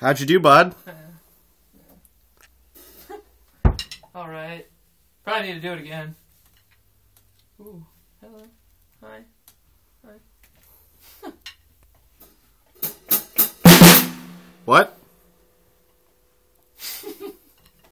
How'd you do, bud? All right. Probably need to do it again. Ooh, hello. Hi. What?